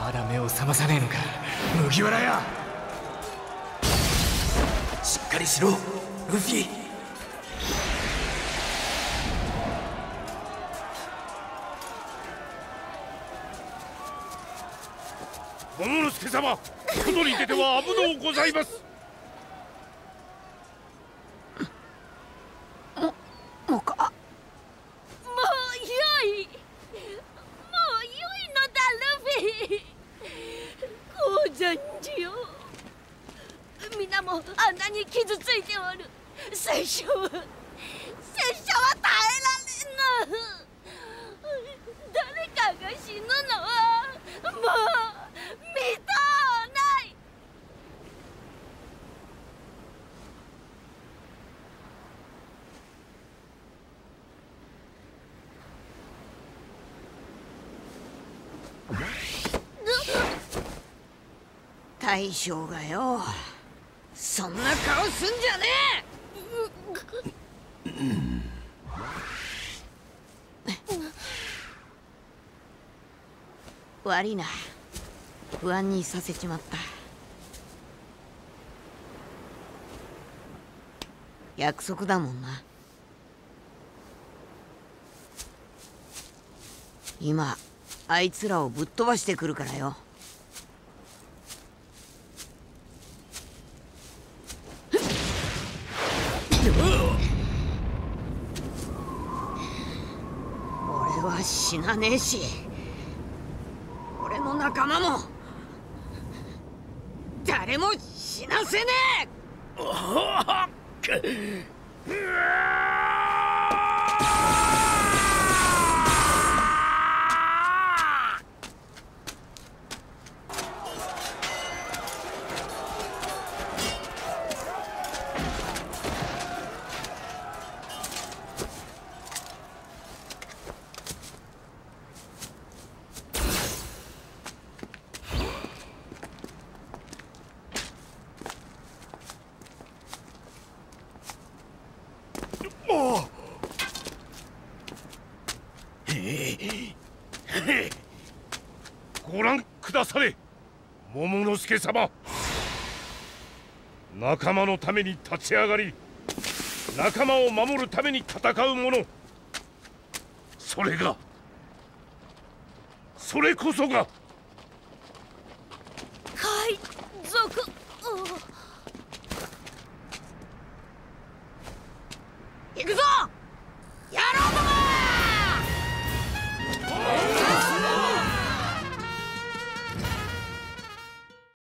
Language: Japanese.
まだ目を覚まさねえのか。麦わらや。しっかりしろルフィ。モノノス様外に出ては危のうございます。こうじゃんじよ皆もあんなに傷ついておる。拙者は拙者は耐えられぬ。誰かが死ぬのはもう見とうない。大将がよ。そんな顔すんじゃねえ。悪いな。不安にさせちまった。約束だもんな。今あいつらをぶっ飛ばしてくるからよ。俺は死なねえし俺の仲間も誰も死なせねえ！ご覧くだされ。桃之助様。仲間のために立ち上がり仲間を守るために戦う者。それがそれこそが。海賊。行くぞ！